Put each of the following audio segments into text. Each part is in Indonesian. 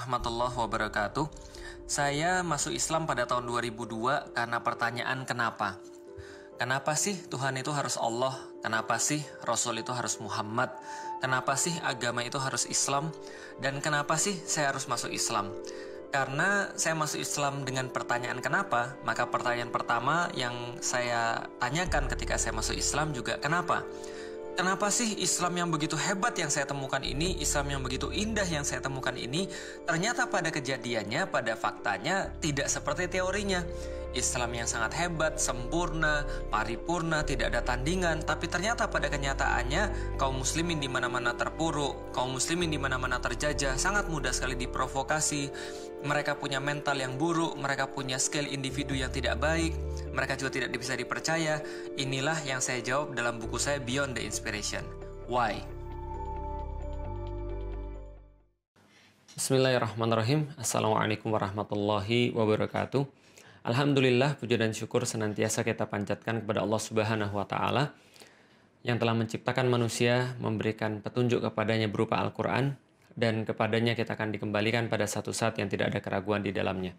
warahmatullahi wabarakatuh. Saya masuk Islam pada tahun 2002 karena pertanyaan kenapa. Kenapa sih Tuhan itu harus Allah? Kenapa sih Rasul itu harus Muhammad? Kenapa sih agama itu harus Islam? Dan kenapa sih saya harus masuk Islam? Karena saya masuk Islam dengan pertanyaan kenapa, maka pertanyaan pertama yang saya tanyakan ketika saya masuk Islam juga kenapa? Kenapa sih Islam yang begitu hebat yang saya temukan ini, Islam yang begitu indah yang saya temukan ini, ternyata pada kejadiannya, pada faktanya tidak seperti teorinya. Islam yang sangat hebat, sempurna, paripurna, tidak ada tandingan, tapi ternyata pada kenyataannya kaum muslimin di mana-mana terpuruk, kaum muslimin di mana-mana terjajah, sangat mudah sekali diprovokasi. Mereka punya mental yang buruk, mereka punya skill individu yang tidak baik, mereka juga tidak bisa dipercaya. Inilah yang saya jawab dalam buku saya Beyond the Inspiration. Why? Bismillahirrahmanirrahim. Assalamualaikum warahmatullahi wabarakatuh. Alhamdulillah puji dan syukur senantiasa kita panjatkan kepada Allah Subhanahu wa taala yang telah menciptakan manusia, memberikan petunjuk kepadanya berupa Al-Qur'an dan kepadanya kita akan dikembalikan pada satu saat yang tidak ada keraguan di dalamnya.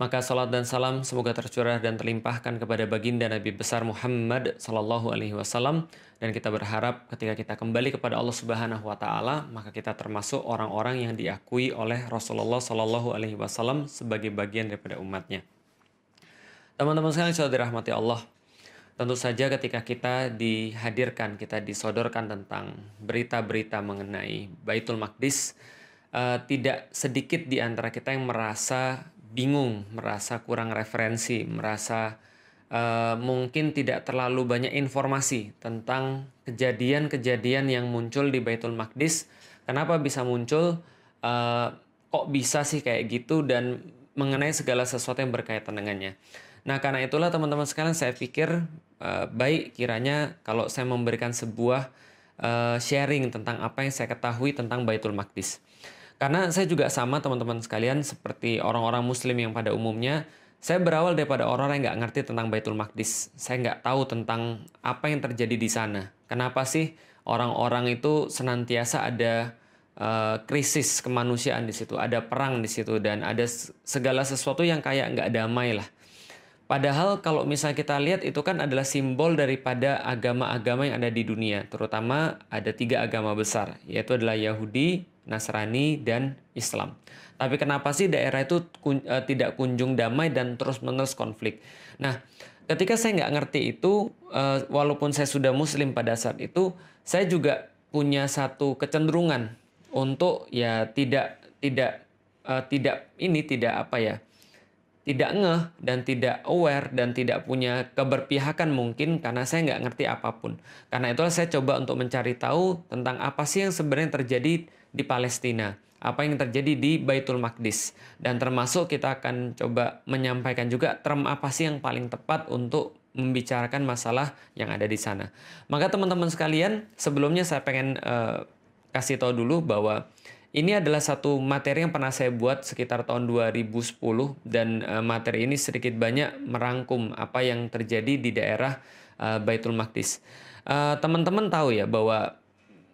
Maka salat dan salam semoga tercurah dan terlimpahkan kepada baginda Nabi besar Muhammad sallallahu alaihi wasallam dan kita berharap ketika kita kembali kepada Allah Subhanahu wa taala maka kita termasuk orang-orang yang diakui oleh Rasulullah sallallahu alaihi wasallam sebagai bagian daripada umatnya. Teman-teman sekalian sudah dirahmati Allah. Tentu saja ketika kita dihadirkan, kita disodorkan tentang berita-berita mengenai Baitul Maqdis, uh, tidak sedikit di antara kita yang merasa bingung, merasa kurang referensi, merasa uh, mungkin tidak terlalu banyak informasi tentang kejadian-kejadian yang muncul di Baitul Maqdis. Kenapa bisa muncul? Uh, kok bisa sih kayak gitu dan mengenai segala sesuatu yang berkaitan dengannya. Nah, karena itulah teman-teman sekalian saya pikir uh, baik kiranya kalau saya memberikan sebuah uh, sharing tentang apa yang saya ketahui tentang Baitul Maqdis. Karena saya juga sama teman-teman sekalian seperti orang-orang muslim yang pada umumnya saya berawal daripada orang yang nggak ngerti tentang Baitul Maqdis. Saya nggak tahu tentang apa yang terjadi di sana. Kenapa sih orang-orang itu senantiasa ada uh, krisis kemanusiaan di situ, ada perang di situ, dan ada segala sesuatu yang kayak nggak damai lah. Padahal kalau misalnya kita lihat itu kan adalah simbol daripada agama-agama yang ada di dunia, terutama ada tiga agama besar, yaitu adalah Yahudi, Nasrani, dan Islam. Tapi kenapa sih daerah itu kun, uh, tidak kunjung damai dan terus-menerus konflik? Nah, ketika saya nggak ngerti itu, uh, walaupun saya sudah Muslim pada saat itu, saya juga punya satu kecenderungan untuk ya tidak tidak uh, tidak ini tidak apa ya tidak ngeh dan tidak aware dan tidak punya keberpihakan mungkin karena saya nggak ngerti apa pun. Karena itulah saya coba untuk mencari tahu tentang apa sih yang sebenarnya terjadi di Palestina, apa yang terjadi di Baitul Maqdis, dan termasuk kita akan coba menyampaikan juga term apa sih yang paling tepat untuk membicarakan masalah yang ada di sana. Maka teman-teman sekalian, sebelumnya saya pengen uh, kasih tahu dulu bahwa ini adalah satu materi yang pernah saya buat sekitar tahun 2010 dan uh, materi ini sedikit banyak merangkum apa yang terjadi di daerah uh, Baitul Maqdis. Uh, teman-teman tahu ya bahwa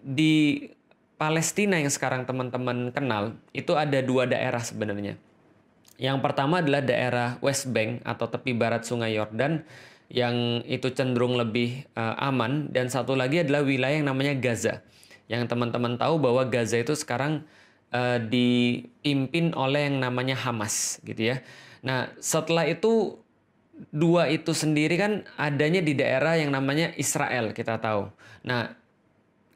di Palestina yang sekarang teman-teman kenal itu ada dua daerah sebenarnya. Yang pertama adalah daerah West Bank atau tepi barat Sungai Yordan yang itu cenderung lebih aman dan satu lagi adalah wilayah yang namanya Gaza yang teman-teman tahu bahwa Gaza itu sekarang uh, dipimpin oleh yang namanya Hamas gitu ya. Nah, setelah itu dua itu sendiri kan adanya di daerah yang namanya Israel kita tahu. Nah,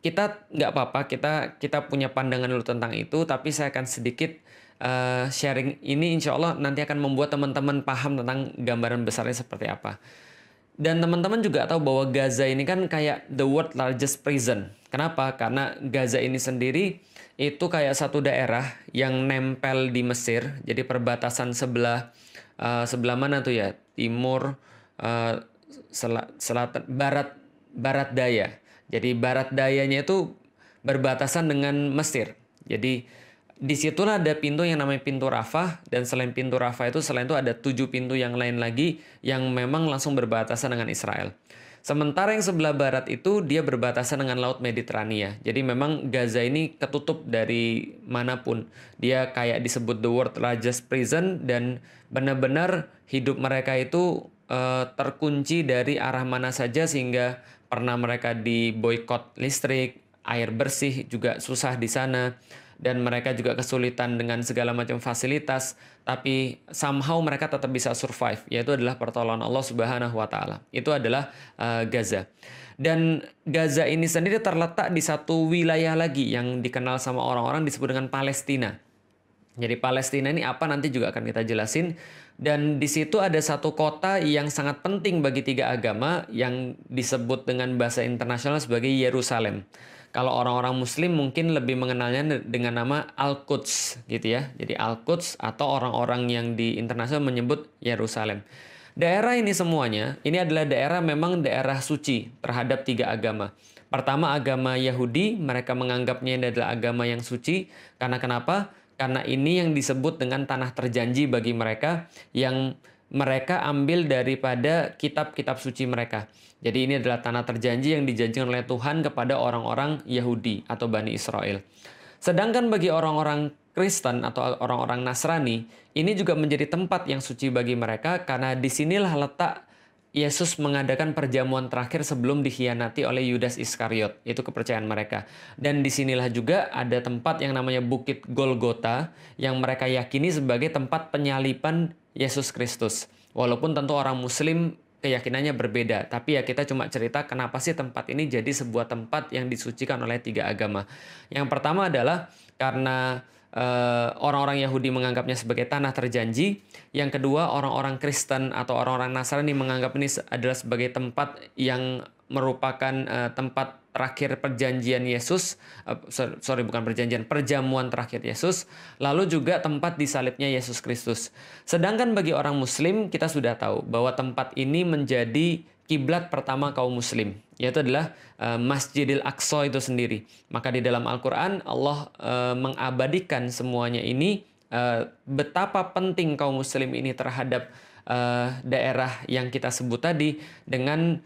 kita nggak apa-apa kita kita punya pandangan dulu tentang itu, tapi saya akan sedikit uh, sharing ini insya Allah nanti akan membuat teman-teman paham tentang gambaran besarnya seperti apa. Dan teman-teman juga tahu bahwa Gaza ini kan kayak the world largest prison. Kenapa? Karena Gaza ini sendiri itu kayak satu daerah yang nempel di Mesir. Jadi perbatasan sebelah uh, sebelah mana tuh ya? Timur, uh, sel selatan, barat, barat daya. Jadi barat dayanya itu berbatasan dengan Mesir. Jadi di situlah ada pintu yang namanya pintu Rafah dan selain pintu Rafah itu selain itu ada tujuh pintu yang lain lagi yang memang langsung berbatasan dengan Israel. Sementara yang sebelah barat itu dia berbatasan dengan Laut Mediterania. Jadi memang Gaza ini ketutup dari mana pun. Dia kayak disebut the world largest prison dan benar-benar hidup mereka itu uh, terkunci dari arah mana saja sehingga pernah mereka di boykot listrik, air bersih juga susah di sana dan mereka juga kesulitan dengan segala macam fasilitas tapi somehow mereka tetap bisa survive yaitu adalah pertolongan Allah Subhanahu wa taala. Itu adalah uh, Gaza. Dan Gaza ini sendiri terletak di satu wilayah lagi yang dikenal sama orang-orang disebut dengan Palestina. Jadi Palestina ini apa nanti juga akan kita jelasin dan di situ ada satu kota yang sangat penting bagi tiga agama yang disebut dengan bahasa internasional sebagai Yerusalem. Kalau orang-orang muslim mungkin lebih mengenalnya dengan nama Al-Quds gitu ya. Jadi Al-Quds atau orang-orang yang di internasional menyebut Yerusalem. Daerah ini semuanya, ini adalah daerah memang daerah suci terhadap tiga agama. Pertama agama Yahudi, mereka menganggapnya adalah agama yang suci. Karena kenapa? Karena ini yang disebut dengan tanah terjanji bagi mereka yang mereka ambil daripada kitab-kitab suci mereka. Jadi ini adalah tanah terjanji yang dijanjikan oleh Tuhan kepada orang-orang Yahudi atau Bani Israel. Sedangkan bagi orang-orang Kristen atau orang-orang Nasrani, ini juga menjadi tempat yang suci bagi mereka karena di sinilah letak Yesus mengadakan perjamuan terakhir sebelum dikhianati oleh Yudas Iskariot. Itu kepercayaan mereka. Dan di sinilah juga ada tempat yang namanya Bukit Golgota yang mereka yakini sebagai tempat penyalipan Yesus Kristus. Walaupun tentu orang Muslim keyakinannya berbeda. Tapi ya kita cuma cerita kenapa sih tempat ini jadi sebuah tempat yang disucikan oleh tiga agama. Yang pertama adalah karena eh, orang-orang Yahudi menganggapnya sebagai tanah terjanji. Yang kedua, orang-orang Kristen atau orang-orang Nasrani menganggap ini adalah sebagai tempat yang merupakan uh, tempat terakhir perjanjian Yesus, uh, sorry bukan perjanjian, perjamuan terakhir Yesus, lalu juga tempat disalibnya Yesus Kristus. Sedangkan bagi orang Muslim kita sudah tahu bahwa tempat ini menjadi kiblat pertama kaum Muslim, yaitu adalah uh, Masjidil Aqsa itu sendiri. Maka di dalam Al-Quran Allah uh, mengabadikan semuanya ini uh, betapa penting kaum Muslim ini terhadap uh, daerah yang kita sebut tadi dengan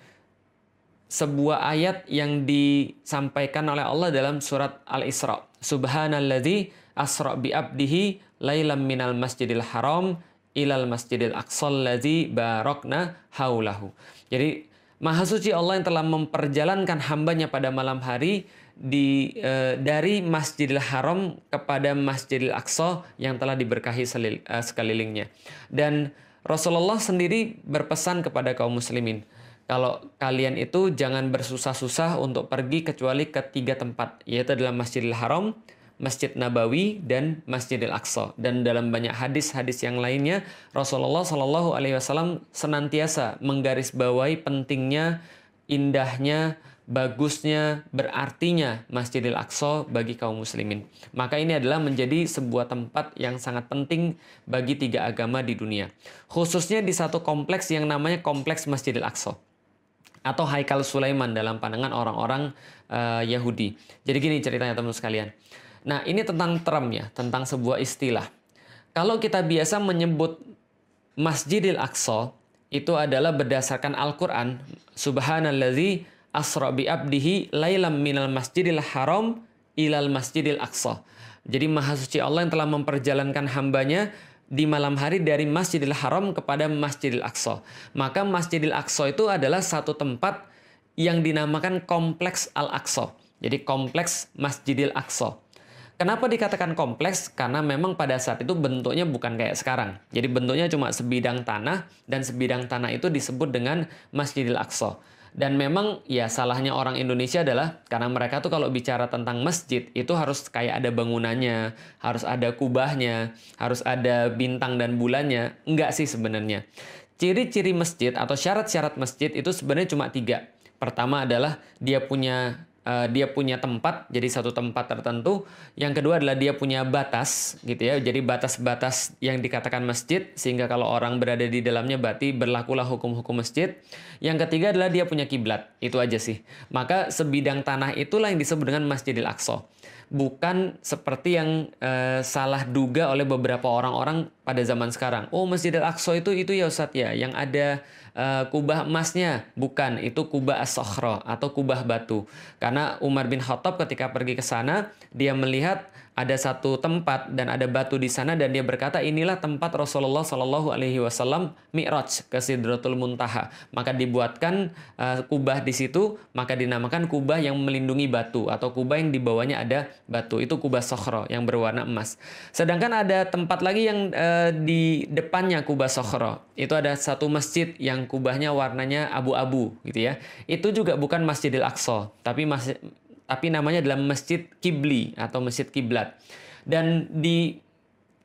sebuah ayat yang disampaikan oleh Allah dalam surat Al-Isra. Subhanalladzi asra bi abdihi lailam minal masjidil haram ilal masjidil aqsal ladzi barakna haulahu. Jadi Maha suci Allah yang telah memperjalankan hambanya pada malam hari di e, dari Masjidil Haram kepada Masjidil Aqsa yang telah diberkahi e, sekelilingnya. Dan Rasulullah sendiri berpesan kepada kaum muslimin, kalau kalian itu jangan bersusah-susah untuk pergi kecuali ke tiga tempat, yaitu adalah Masjidil Haram, Masjid Nabawi, dan Masjidil Aqsa. Dan dalam banyak hadis-hadis yang lainnya, Rasulullah Shallallahu Alaihi Wasallam senantiasa menggarisbawahi pentingnya, indahnya, bagusnya, berartinya Masjidil Aqsa bagi kaum muslimin. Maka ini adalah menjadi sebuah tempat yang sangat penting bagi tiga agama di dunia. Khususnya di satu kompleks yang namanya Kompleks Masjidil Aqsa atau Haikal Sulaiman dalam pandangan orang-orang uh, Yahudi. Jadi gini ceritanya teman-teman sekalian. Nah, ini tentang term ya, tentang sebuah istilah. Kalau kita biasa menyebut Masjidil Aqsa itu adalah berdasarkan Al-Qur'an, subhanalladzi asra bi abdihi lailam minal masjidil haram ilal masjidil aqsa. Jadi maha suci Allah yang telah memperjalankan hambanya di malam hari dari Masjidil Haram kepada Masjidil Aqsa. Maka Masjidil Aqsa itu adalah satu tempat yang dinamakan Kompleks Al-Aqsa. Jadi Kompleks Masjidil Aqsa. Kenapa dikatakan kompleks? Karena memang pada saat itu bentuknya bukan kayak sekarang. Jadi bentuknya cuma sebidang tanah dan sebidang tanah itu disebut dengan Masjidil Aqsa. Dan memang ya salahnya orang Indonesia adalah karena mereka tuh kalau bicara tentang masjid itu harus kayak ada bangunannya, harus ada kubahnya, harus ada bintang dan bulannya. Enggak sih sebenarnya. Ciri-ciri masjid atau syarat-syarat masjid itu sebenarnya cuma tiga. Pertama adalah dia punya uh, dia punya tempat, jadi satu tempat tertentu. Yang kedua adalah dia punya batas, gitu ya. Jadi batas-batas yang dikatakan masjid, sehingga kalau orang berada di dalamnya berarti berlakulah hukum-hukum masjid. Yang ketiga adalah dia punya kiblat, itu aja sih. Maka sebidang tanah itulah yang disebut dengan Masjidil Aqsa. Bukan seperti yang uh, salah duga oleh beberapa orang-orang pada zaman sekarang. Oh, Masjidil Aqsa itu itu ya Ustaz ya, yang ada uh, kubah emasnya. Bukan, itu kubah as atau kubah batu. Karena Umar bin Khattab ketika pergi ke sana, dia melihat ada satu tempat dan ada batu di sana dan dia berkata inilah tempat Rasulullah Shallallahu Alaihi Wasallam mi'raj ke Sidratul Muntaha. Maka dibuatkan uh, kubah di situ maka dinamakan kubah yang melindungi batu atau kubah yang di bawahnya ada batu. Itu kubah sokhro yang berwarna emas. Sedangkan ada tempat lagi yang uh, di depannya kubah sokhro. Itu ada satu masjid yang kubahnya warnanya abu-abu gitu ya. Itu juga bukan Masjidil Aqsa tapi masjid tapi namanya adalah Masjid Kibli atau Masjid Kiblat. Dan di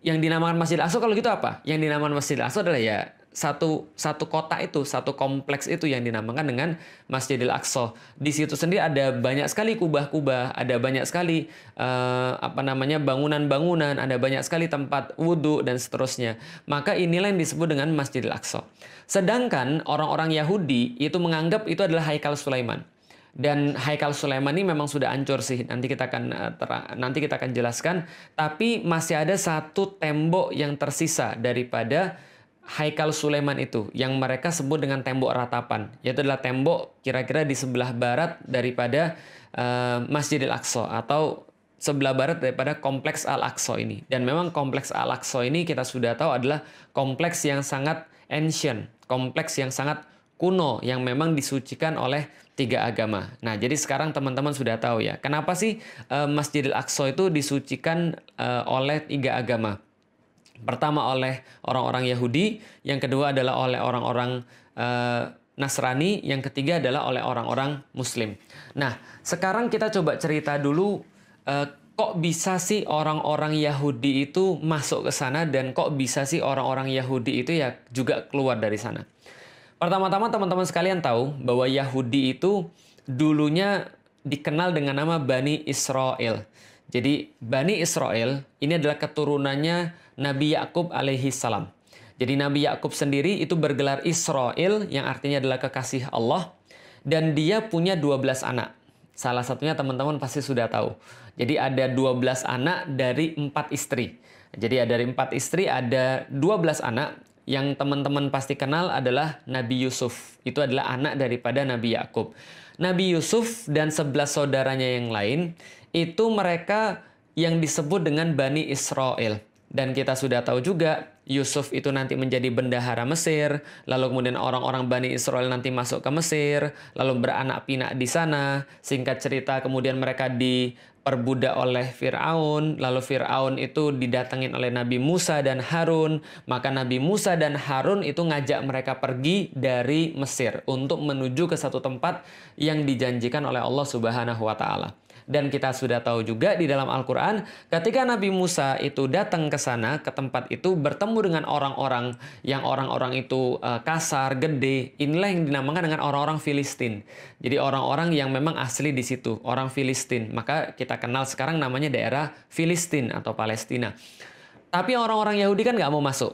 yang dinamakan Masjid Aqsa kalau gitu apa? Yang dinamakan Masjid Aqsa adalah ya satu satu kota itu, satu kompleks itu yang dinamakan dengan Masjidil Aqsa. Di situ sendiri ada banyak sekali kubah-kubah, ada banyak sekali uh, apa namanya bangunan-bangunan, ada banyak sekali tempat wudhu dan seterusnya. Maka inilah yang disebut dengan Masjidil Aqsa. Sedangkan orang-orang Yahudi itu menganggap itu adalah Haikal Sulaiman. Dan Haikal Sulaiman ini memang sudah hancur sih. Nanti kita akan eh, nanti kita akan jelaskan. Tapi masih ada satu tembok yang tersisa daripada Haikal Sulaiman itu yang mereka sebut dengan tembok ratapan. Yaitu adalah tembok kira-kira di sebelah barat daripada uh, Masjidil Aqsa atau sebelah barat daripada kompleks Al-Aqsa ini. Dan memang kompleks Al-Aqsa ini kita sudah tahu adalah kompleks yang sangat ancient, kompleks yang sangat kuno yang memang disucikan oleh tiga agama. Nah, jadi sekarang teman-teman sudah tahu ya, kenapa sih uh, Masjidil Aqsa itu disucikan uh, oleh tiga agama? Pertama oleh orang-orang Yahudi, yang kedua adalah oleh orang-orang uh, Nasrani, yang ketiga adalah oleh orang-orang Muslim. Nah, sekarang kita coba cerita dulu kok bisa sih orang-orang Yahudi itu masuk ke sana dan kok bisa sih orang-orang Yahudi itu ya juga keluar dari sana. Pertama-tama teman-teman sekalian tahu bahwa Yahudi itu dulunya dikenal dengan nama Bani Israel. Jadi Bani Israel ini adalah keturunannya Nabi Yakub alaihi salam. Jadi Nabi Yakub sendiri itu bergelar Israel yang artinya adalah kekasih Allah dan dia punya 12 anak. Salah satunya teman-teman pasti sudah tahu. Jadi ada 12 anak dari empat istri. Jadi dari empat istri ada 12 anak yang teman-teman pasti kenal adalah Nabi Yusuf. Itu adalah anak daripada Nabi Yakub. Nabi Yusuf dan sebelas saudaranya yang lain itu mereka yang disebut dengan Bani Israel. Dan kita sudah tahu juga Yusuf itu nanti menjadi bendahara Mesir, lalu kemudian orang-orang Bani Israel nanti masuk ke Mesir, lalu beranak pinak di sana. Singkat cerita kemudian mereka di perbudak oleh Fir'aun, lalu Fir'aun itu didatengin oleh Nabi Musa dan Harun, maka Nabi Musa dan Harun itu ngajak mereka pergi dari Mesir untuk menuju ke satu tempat yang dijanjikan oleh Allah Subhanahu wa taala. Dan kita sudah tahu juga di dalam Al-Quran, ketika Nabi Musa itu datang ke sana, ke tempat itu, bertemu dengan orang-orang yang orang-orang itu uh, kasar, gede. Inilah yang dinamakan dengan orang-orang Filistin. Jadi orang-orang yang memang asli di situ, orang Filistin. Maka kita kenal sekarang namanya daerah Filistin atau Palestina. Tapi orang-orang Yahudi kan nggak mau masuk.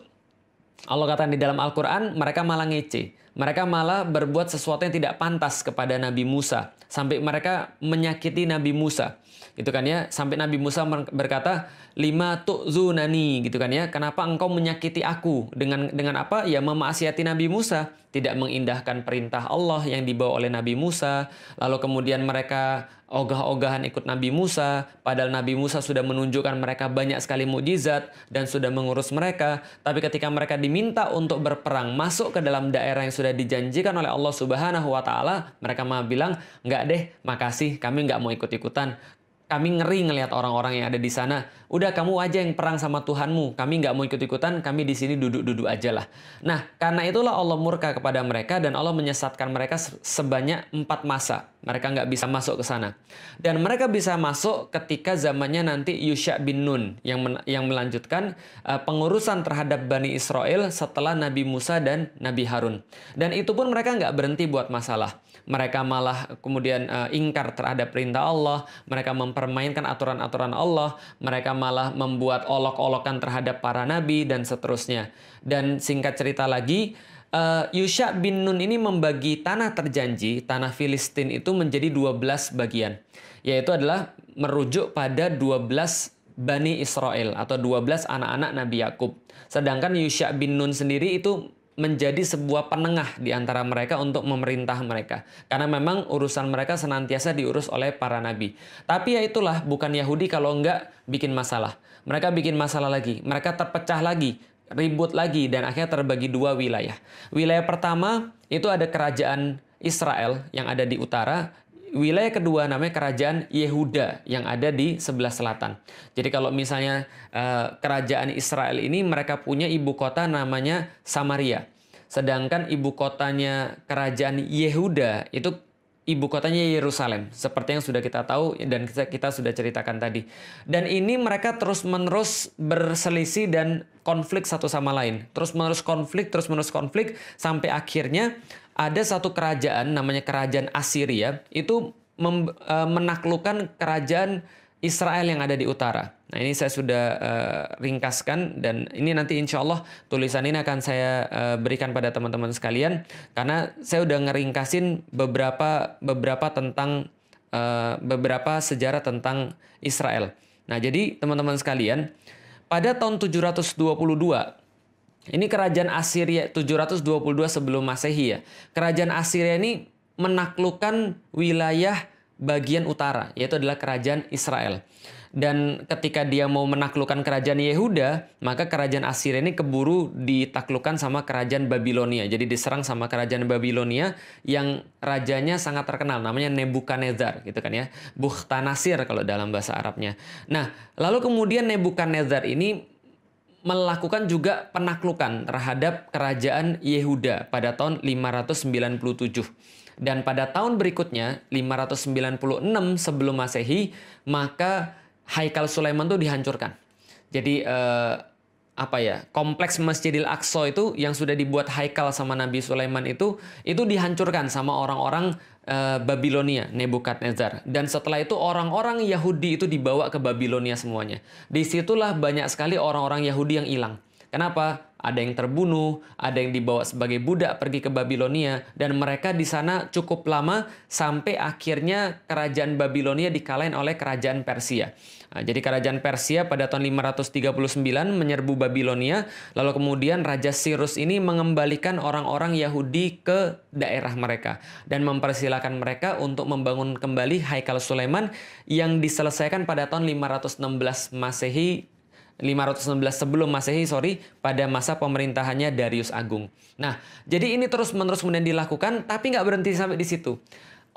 Allah katakan di dalam Al-Quran, mereka malah ngece. Mereka malah berbuat sesuatu yang tidak pantas kepada Nabi Musa. Sampai mereka menyakiti Nabi Musa. Itu kan ya, sampai Nabi Musa berkata, lima tu'zunani gitu kan ya. Kenapa engkau menyakiti aku? Dengan dengan apa? Ya memaksiati Nabi Musa. Tidak mengindahkan perintah Allah yang dibawa oleh Nabi Musa. Lalu kemudian mereka ogah-ogahan ikut Nabi Musa, padahal Nabi Musa sudah menunjukkan mereka banyak sekali mukjizat dan sudah mengurus mereka, tapi ketika mereka diminta untuk berperang masuk ke dalam daerah yang sudah dijanjikan oleh Allah Subhanahu wa taala, mereka malah bilang, "Enggak deh, makasih, kami nggak mau ikut-ikutan kami ngeri ngelihat orang-orang yang ada di sana. Udah kamu aja yang perang sama Tuhanmu. Kami nggak mau ikut-ikutan, kami di sini duduk-duduk aja lah. Nah, karena itulah Allah murka kepada mereka dan Allah menyesatkan mereka sebanyak empat masa. Mereka nggak bisa masuk ke sana. Dan mereka bisa masuk ketika zamannya nanti Yusha bin Nun yang yang melanjutkan uh, pengurusan terhadap Bani Israel setelah Nabi Musa dan Nabi Harun. Dan itu pun mereka nggak berhenti buat masalah mereka malah kemudian uh, ingkar terhadap perintah Allah, mereka mempermainkan aturan-aturan Allah, mereka malah membuat olok-olokan terhadap para nabi dan seterusnya. Dan singkat cerita lagi, uh, Yusha bin Nun ini membagi tanah terjanji, tanah Filistin itu menjadi 12 bagian. yaitu adalah merujuk pada 12 Bani Israel atau 12 anak-anak Nabi Yakub. Sedangkan Yusya bin Nun sendiri itu menjadi sebuah penengah di antara mereka untuk memerintah mereka. Karena memang urusan mereka senantiasa diurus oleh para nabi. Tapi ya itulah, bukan Yahudi kalau enggak bikin masalah. Mereka bikin masalah lagi. Mereka terpecah lagi, ribut lagi, dan akhirnya terbagi dua wilayah. Wilayah pertama itu ada kerajaan Israel yang ada di utara, wilayah kedua namanya kerajaan Yehuda yang ada di sebelah selatan. Jadi kalau misalnya uh, kerajaan Israel ini mereka punya ibu kota namanya Samaria. Sedangkan ibu kotanya kerajaan Yehuda itu ibu kotanya Yerusalem, seperti yang sudah kita tahu dan kita sudah ceritakan tadi. Dan ini mereka terus-menerus berselisih dan konflik satu sama lain. Terus-menerus konflik, terus-menerus konflik sampai akhirnya ada satu kerajaan namanya kerajaan Assyria itu mem, uh, menaklukkan kerajaan Israel yang ada di utara. Nah ini saya sudah uh, ringkaskan dan ini nanti insya Allah tulisan ini akan saya uh, berikan pada teman-teman sekalian karena saya udah ngeringkasin beberapa beberapa tentang uh, beberapa sejarah tentang Israel. Nah jadi teman-teman sekalian pada tahun 722 ini kerajaan Assyria 722 sebelum Masehi ya. Kerajaan Assyria ini menaklukkan wilayah bagian utara, yaitu adalah kerajaan Israel. Dan ketika dia mau menaklukkan kerajaan Yehuda, maka kerajaan Assyria ini keburu ditaklukkan sama kerajaan Babilonia. Jadi diserang sama kerajaan Babilonia yang rajanya sangat terkenal, namanya Nebukadnezar gitu kan ya. Bukhtanasir kalau dalam bahasa Arabnya. Nah, lalu kemudian Nebukadnezar ini melakukan juga penaklukan terhadap kerajaan Yehuda pada tahun 597. Dan pada tahun berikutnya, 596 sebelum Masehi, maka Haikal Sulaiman itu dihancurkan. Jadi eh, apa ya kompleks Masjidil Aqsa itu yang sudah dibuat Haikal sama Nabi Sulaiman itu itu dihancurkan sama orang-orang uh, Babilonia Nebukadnezar. Dan setelah itu orang-orang Yahudi itu dibawa ke Babilonia semuanya. Di situlah banyak sekali orang-orang Yahudi yang hilang. Kenapa? Ada yang terbunuh, ada yang dibawa sebagai budak pergi ke Babilonia, dan mereka di sana cukup lama sampai akhirnya kerajaan Babilonia dikalahin oleh kerajaan Persia. Nah, jadi kerajaan Persia pada tahun 539 menyerbu Babilonia, lalu kemudian Raja Sirus ini mengembalikan orang-orang Yahudi ke daerah mereka dan mempersilahkan mereka untuk membangun kembali Haikal Sulaiman yang diselesaikan pada tahun 516 Masehi 516 sebelum Masehi, sorry, pada masa pemerintahannya Darius Agung. Nah, jadi ini terus-menerus kemudian dilakukan, tapi nggak berhenti sampai di situ.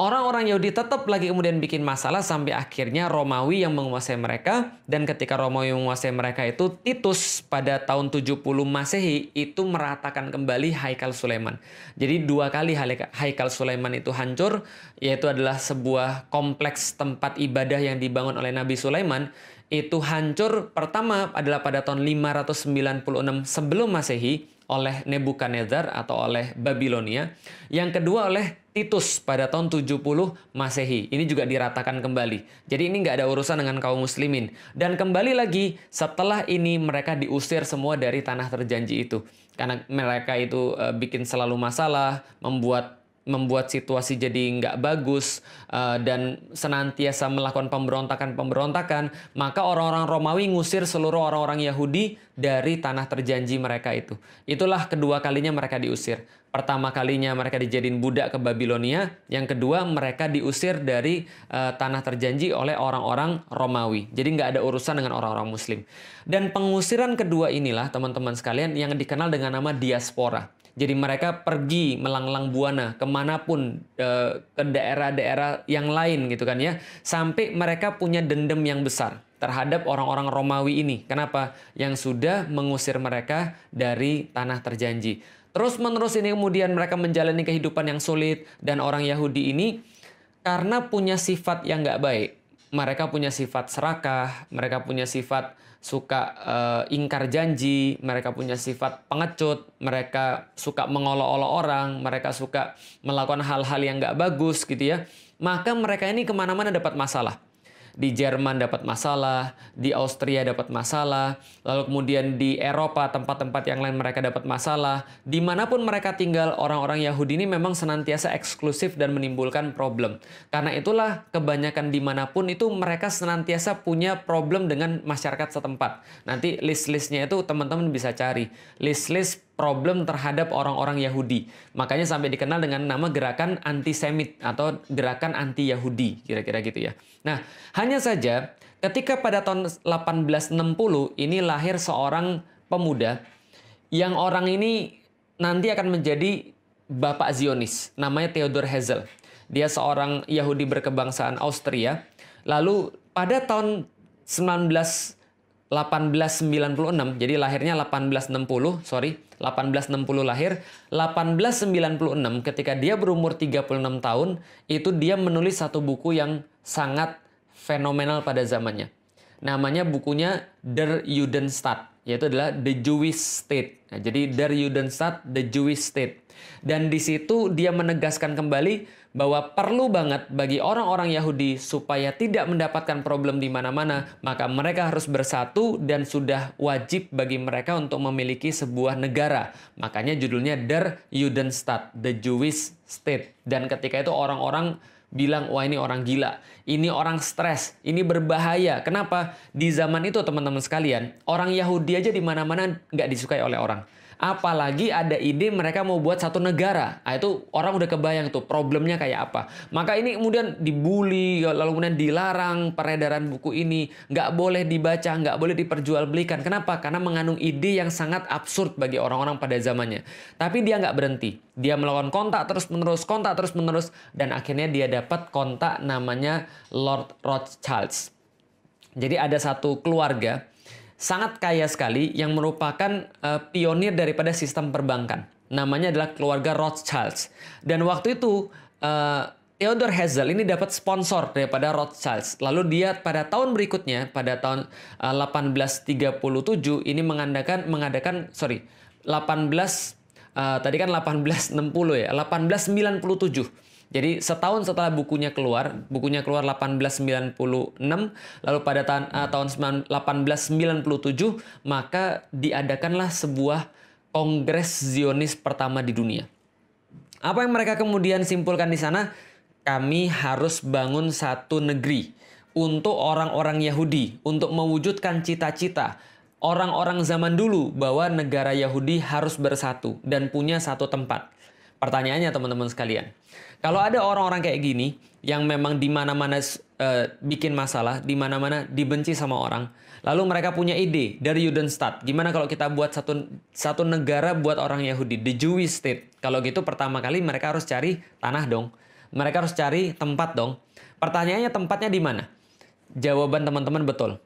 Orang-orang Yahudi tetap lagi kemudian bikin masalah sampai akhirnya Romawi yang menguasai mereka. Dan ketika Romawi menguasai mereka itu Titus pada tahun 70 Masehi itu meratakan kembali Haikal Sulaiman. Jadi dua kali Haikal Sulaiman itu hancur yaitu adalah sebuah kompleks tempat ibadah yang dibangun oleh Nabi Sulaiman. Itu hancur pertama adalah pada tahun 596 sebelum Masehi oleh Nebukadnezar atau oleh Babilonia. Yang kedua oleh Titus pada tahun 70 Masehi. Ini juga diratakan kembali. Jadi ini nggak ada urusan dengan kaum muslimin. Dan kembali lagi, setelah ini mereka diusir semua dari tanah terjanji itu. Karena mereka itu uh, bikin selalu masalah, membuat membuat situasi jadi nggak bagus uh, dan senantiasa melakukan pemberontakan-pemberontakan, maka orang-orang Romawi ngusir seluruh orang-orang Yahudi dari tanah terjanji mereka itu. Itulah kedua kalinya mereka diusir. Pertama kalinya mereka dijadiin budak ke Babilonia, yang kedua mereka diusir dari uh, tanah terjanji oleh orang-orang Romawi. Jadi nggak ada urusan dengan orang-orang Muslim. Dan pengusiran kedua inilah teman-teman sekalian yang dikenal dengan nama diaspora. Jadi mereka pergi melanglang buana ke mana pun e, ke daerah-daerah yang lain gitu kan ya, sampai mereka punya dendam yang besar terhadap orang-orang Romawi ini. Kenapa? Yang sudah mengusir mereka dari tanah terjanji. Terus menerus ini kemudian mereka menjalani kehidupan yang sulit dan orang Yahudi ini karena punya sifat yang nggak baik. Mereka punya sifat serakah, mereka punya sifat suka uh, ingkar janji, mereka punya sifat pengecut, mereka suka mengolok-olok orang, mereka suka melakukan hal-hal yang nggak bagus gitu ya, maka mereka ini ke mana-mana dapat masalah. Di Jerman dapat masalah, di Austria dapat masalah, lalu kemudian di Eropa tempat-tempat yang lain mereka dapat masalah. Di mana pun mereka tinggal, orang-orang Yahudi ini memang senantiasa eksklusif dan menimbulkan problem. Karena itulah kebanyakan di mana pun itu mereka senantiasa punya problem dengan masyarakat setempat. Nanti list-listnya itu teman-teman bisa cari. List-list problem terhadap orang-orang Yahudi. Makanya sampai dikenal dengan nama gerakan antisemit atau gerakan anti-Yahudi, kira-kira gitu ya. Nah, hanya saja ketika pada tahun 1860 ini lahir seorang pemuda yang orang ini nanti akan menjadi bapak Zionis, namanya Theodor Herzl. Dia seorang Yahudi berkebangsaan Austria. Lalu pada tahun 19 1896, jadi lahirnya 1860, sorry, 1860 lahir, 1896 ketika dia berumur 36 tahun, itu dia menulis satu buku yang sangat fenomenal pada zamannya. Namanya bukunya Der Judenstaat, yaitu adalah The Jewish State. Nah, jadi Der Judenstaat, The Jewish State. Dan di situ dia menegaskan kembali bahwa perlu banget bagi orang-orang Yahudi supaya tidak mendapatkan problem di mana-mana, maka mereka harus bersatu dan sudah wajib bagi mereka untuk memiliki sebuah negara. Makanya judulnya Der Judenstaat, The Jewish State. Dan ketika itu orang-orang bilang, wah ini orang gila, ini orang stres, ini berbahaya. Kenapa? Di zaman itu teman-teman sekalian, orang Yahudi aja di mana-mana nggak disukai oleh orang. Apalagi ada ide mereka mau buat satu negara. Nah, itu orang udah kebayang tuh problemnya kayak apa. Maka ini kemudian dibully, lalu kemudian dilarang peredaran buku ini. Nggak boleh dibaca, nggak boleh diperjualbelikan. Kenapa? Karena mengandung ide yang sangat absurd bagi orang-orang pada zamannya. Tapi dia nggak berhenti. Dia melakukan kontak terus-menerus, kontak terus-menerus. Dan akhirnya dia dapat kontak namanya Lord Rothschild. Jadi ada satu keluarga sangat kaya sekali yang merupakan uh, pionir daripada sistem perbankan. Namanya adalah keluarga Rothschild. Dan waktu itu uh, Theodor Herzl ini dapat sponsor daripada Rothschild. Lalu dia pada tahun berikutnya pada tahun uh, 1837 ini mengadakan mengadakan sorry 18 uh, tadi kan 1860 ya 1897 jadi setahun setelah bukunya keluar, bukunya keluar 1896, lalu pada tahun, uh, tahun 1897 maka diadakanlah sebuah kongres Zionis pertama di dunia. Apa yang mereka kemudian simpulkan di sana? Kami harus bangun satu negeri untuk orang-orang Yahudi, untuk mewujudkan cita-cita orang-orang zaman dulu bahwa negara Yahudi harus bersatu dan punya satu tempat. Pertanyaannya teman-teman sekalian, kalau ada orang-orang kayak gini yang memang di mana-mana uh, bikin masalah, di mana-mana dibenci sama orang, lalu mereka punya ide dari Judenstadt, gimana kalau kita buat satu satu negara buat orang Yahudi, the Jewish state. Kalau gitu pertama kali mereka harus cari tanah dong. Mereka harus cari tempat dong. Pertanyaannya tempatnya di mana? Jawaban teman-teman betul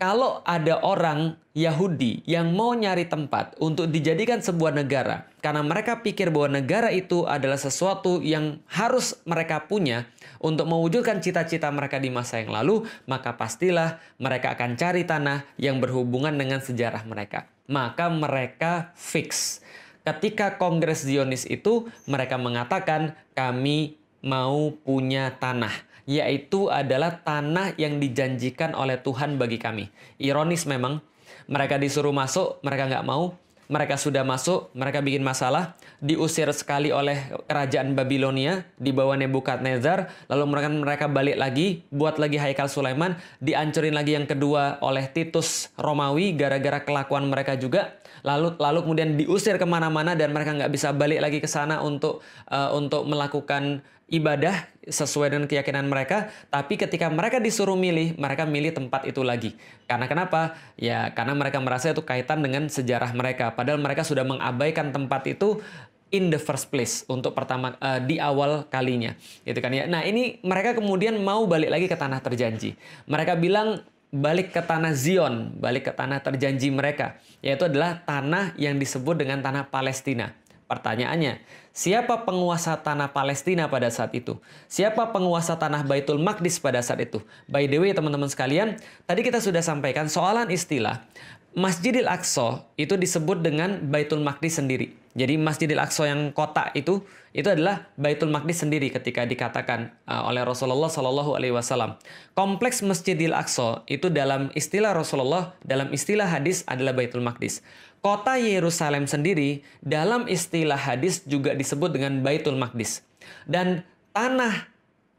kalau ada orang Yahudi yang mau nyari tempat untuk dijadikan sebuah negara, karena mereka pikir bahwa negara itu adalah sesuatu yang harus mereka punya untuk mewujudkan cita-cita mereka di masa yang lalu, maka pastilah mereka akan cari tanah yang berhubungan dengan sejarah mereka. Maka mereka fix. Ketika Kongres Zionis itu, mereka mengatakan, "Kami mau punya tanah." Yaitu adalah tanah yang dijanjikan oleh Tuhan bagi kami. Ironis memang, mereka disuruh masuk, mereka nggak mau. Mereka sudah masuk, mereka bikin masalah, diusir sekali oleh kerajaan Babilonia di bawah Nebukadnezar, lalu mereka mereka balik lagi, buat lagi Haikal Sulaiman, diancurin lagi yang kedua oleh Titus Romawi gara-gara kelakuan mereka juga, lalu lalu kemudian diusir ke mana-mana dan mereka nggak bisa balik lagi ke sana untuk uh, untuk melakukan ibadah sesuai dengan keyakinan mereka, tapi ketika mereka disuruh milih, mereka milih tempat itu lagi. Karena kenapa? Ya, karena mereka merasa itu kaitan dengan sejarah mereka. Padahal mereka sudah mengabaikan tempat itu in the first place untuk pertama uh, di awal kalinya, gitu kan ya. Nah ini mereka kemudian mau balik lagi ke tanah terjanji. Mereka bilang balik ke tanah Zion, balik ke tanah terjanji mereka, yaitu adalah tanah yang disebut dengan tanah Palestina. Pertanyaannya, siapa penguasa tanah Palestina pada saat itu? Siapa penguasa tanah Baitul Maqdis pada saat itu? By the way, teman-teman sekalian, tadi kita sudah sampaikan soalan istilah. Masjidil Aqsa itu disebut dengan Baitul Maqdis sendiri. Jadi Masjidil Aqsa yang kota itu itu adalah Baitul Maqdis sendiri ketika dikatakan uh, oleh Rasulullah Shallallahu Alaihi Wasallam. Kompleks Masjidil Aqsa itu dalam istilah Rasulullah, dalam istilah hadis adalah Baitul Maqdis. Kota Yerusalem sendiri dalam istilah hadis juga disebut dengan Baitul Maqdis. Dan tanah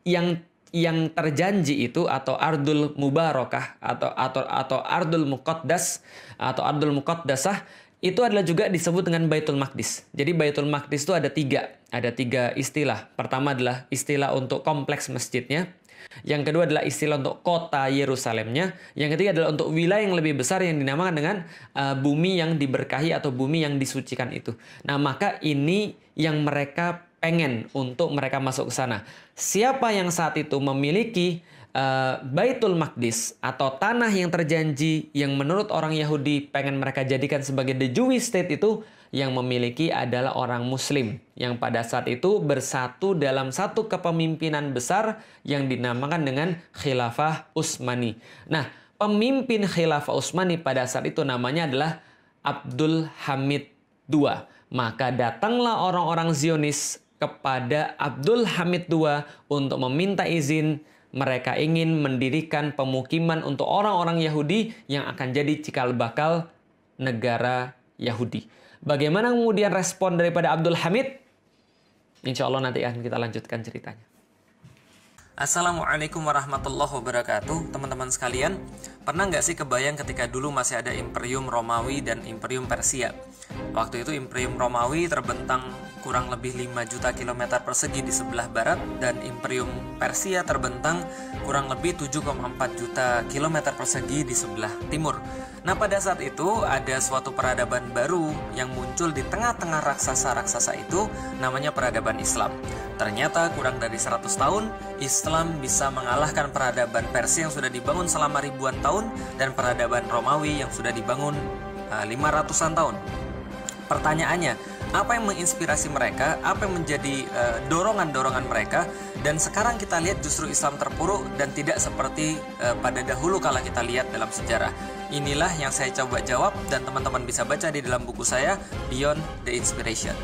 yang yang terjanji itu atau ardul mubarakah atau atau atau ardul muqaddas atau ardul muqaddasah itu adalah juga disebut dengan Baitul Maqdis. Jadi Baitul Maqdis itu ada tiga, ada tiga istilah. Pertama adalah istilah untuk kompleks masjidnya. Yang kedua adalah istilah untuk kota Yerusalemnya. Yang ketiga adalah untuk wilayah yang lebih besar yang dinamakan dengan uh, bumi yang diberkahi atau bumi yang disucikan itu. Nah maka ini yang mereka pengen untuk mereka masuk ke sana. Siapa yang saat itu memiliki uh, Baitul Maqdis atau tanah yang terjanji yang menurut orang Yahudi pengen mereka jadikan sebagai the Jewish state itu yang memiliki adalah orang muslim yang pada saat itu bersatu dalam satu kepemimpinan besar yang dinamakan dengan Khilafah Utsmani. Nah, pemimpin Khilafah Utsmani pada saat itu namanya adalah Abdul Hamid II. Maka datanglah orang-orang Zionis kepada Abdul Hamid II untuk meminta izin mereka ingin mendirikan pemukiman untuk orang-orang Yahudi yang akan jadi cikal bakal negara Yahudi. Bagaimana kemudian respon daripada Abdul Hamid? Insya Allah nanti akan kita lanjutkan ceritanya. Assalamualaikum warahmatullahi wabarakatuh Teman-teman sekalian Pernah nggak sih kebayang ketika dulu masih ada Imperium Romawi dan Imperium Persia Waktu itu Imperium Romawi terbentang kurang lebih 5 juta kilometer persegi di sebelah barat dan Imperium Persia terbentang kurang lebih 7,4 juta kilometer persegi di sebelah timur. Nah pada saat itu ada suatu peradaban baru yang muncul di tengah-tengah raksasa-raksasa itu namanya peradaban Islam. Ternyata kurang dari 100 tahun Islam bisa mengalahkan peradaban Persia yang sudah dibangun selama ribuan tahun dan peradaban Romawi yang sudah dibangun uh, 500-an tahun. Pertanyaannya, apa yang menginspirasi mereka? Apa yang menjadi uh, dorongan-dorongan mereka? Dan sekarang kita lihat justru Islam terpuruk dan tidak seperti uh, pada dahulu kalau kita lihat dalam sejarah. Inilah yang saya coba jawab dan teman-teman bisa baca di dalam buku saya Beyond the Inspiration.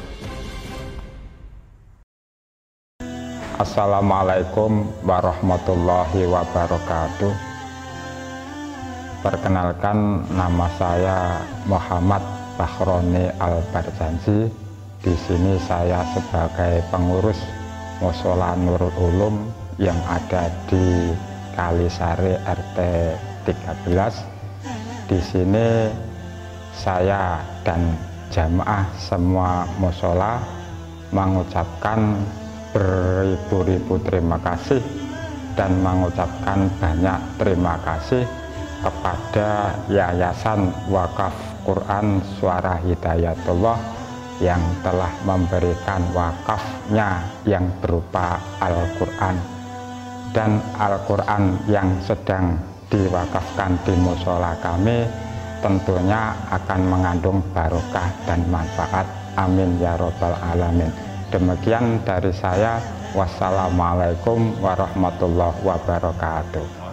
Assalamualaikum warahmatullahi wabarakatuh. Perkenalkan nama saya Muhammad Bahroni Al-Barjanji. Di sini saya sebagai pengurus Musola Nurul Ulum yang ada di Kalisari RT 13. Di sini saya dan jamaah semua musola mengucapkan beribu-ribu terima kasih dan mengucapkan banyak terima kasih kepada Yayasan Wakaf Quran Suara Hidayatullah yang telah memberikan wakafnya yang berupa Al-Quran. Dan Al-Quran yang sedang diwakafkan di musola kami tentunya akan mengandung barokah dan manfaat. Amin ya robbal alamin. Demikian dari saya. Wassalamualaikum warahmatullahi wabarakatuh